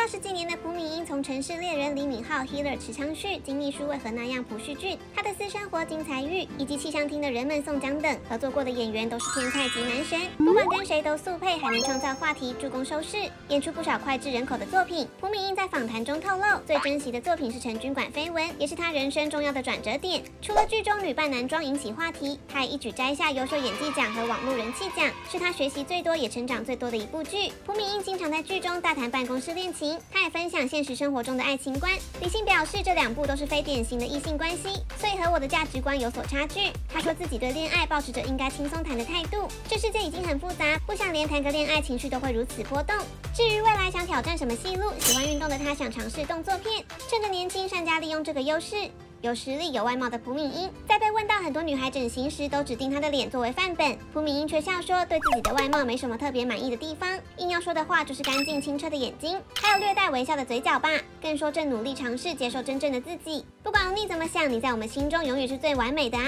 出道十几年的朴敏英，从城市猎人李敏镐、Healer 池昌旭、金秘书为何那样朴叙俊，她的私生活金财玉，以及气象厅的人们宋江等合作过的演员都是天才级男神，不管跟谁都速配，还能创造话题，助攻收视，演出不少脍炙人口的作品。朴敏英在访谈中透露，最珍惜的作品是陈军馆绯闻，也是她人生重要的转折点。除了剧中女扮男装引起话题，她也一举摘下优秀演技奖和网络人气奖，是她学习最多也成长最多的一部剧。朴敏英经常在剧中大谈办公室恋情，他也分享现实生活中的爱情观。李信表示，这两部都是非典型的异性关系，所以和我的价值观有所差距。他说自己对恋爱保持着应该轻松谈的态度，这世界已经很复杂，不想连谈个恋爱情绪都会如此波动。至于未来想挑战什么戏路，喜欢运动的他想尝试动作片，趁着年轻善加利用这个优势。有实力、有外貌的朴敏英，在被问到很多女孩整形时，都指定她的脸作为范本。朴敏英却笑说，对自己的外貌没什么特别满意的地方，硬要说的话就是干净清澈的眼睛，还有略带微笑的嘴角吧。更说正努力尝试接受真正的自己。不管你怎么想，你在我们心中永远是最完美的啊！